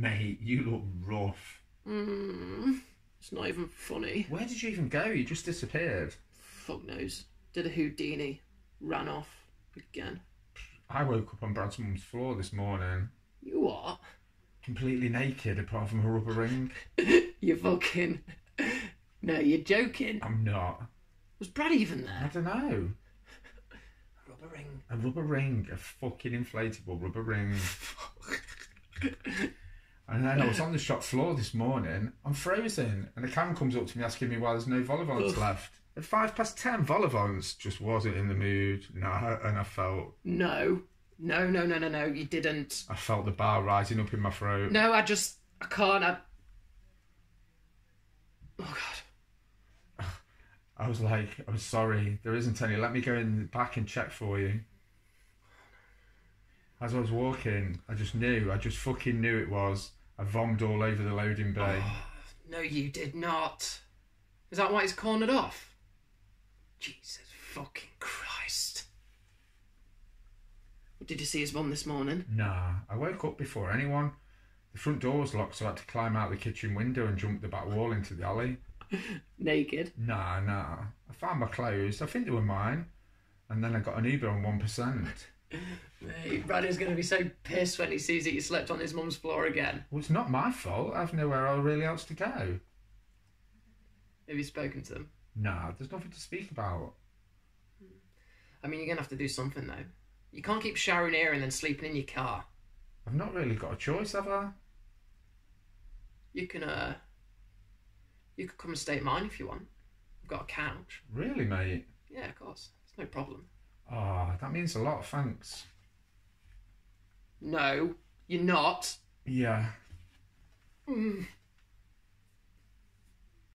Mate, you look rough. Mm, it's not even funny. Where did you even go? You just disappeared. Fuck knows. Did a Houdini. Ran off. Again. I woke up on Brad's mum's floor this morning, You what? completely naked apart from a rubber ring. You fucking. No, you're joking. I'm not. Was Brad even there? I don't know. Rubber ring. A rubber ring, a fucking inflatable rubber ring. And then I was on the shop floor this morning. I'm frozen, and the cam comes up to me asking me why there's no vol-au-vents left. At five past ten, vol-au-vents just wasn't in the mood. Nah, and I felt No. No, no, no, no, no. You didn't. I felt the bar rising up in my throat. No, I just. I can't. I. Oh, God. I was like, I'm sorry, there isn't any. Let me go in back and check for you. As I was walking, I just knew. I just fucking knew it was. I vomed all over the loading bay. Oh, no, you did not. Is that why it's cornered off? Jesus fucking Christ. Did you see his mum this morning? Nah, I woke up before anyone. The front door was locked, so I had to climb out the kitchen window and jump the back wall into the alley. Naked. Nah, nah. I found my clothes. I think they were mine. And then I got an Uber on 1%. Mate, Brad is going to be so pissed when he sees that you slept on his mum's floor again. Well, it's not my fault. I've nowhere really else to go. Have you spoken to them? Nah, there's nothing to speak about. I mean, you're going to have to do something, though. You can't keep showering here and then sleeping in your car. I've not really got a choice, have I? You can, uh... You could come and stay at mine if you want. I've got a couch. Really, mate? Yeah, of course. It's no problem. Oh, that means a lot, thanks. No, you're not. Yeah. Mm.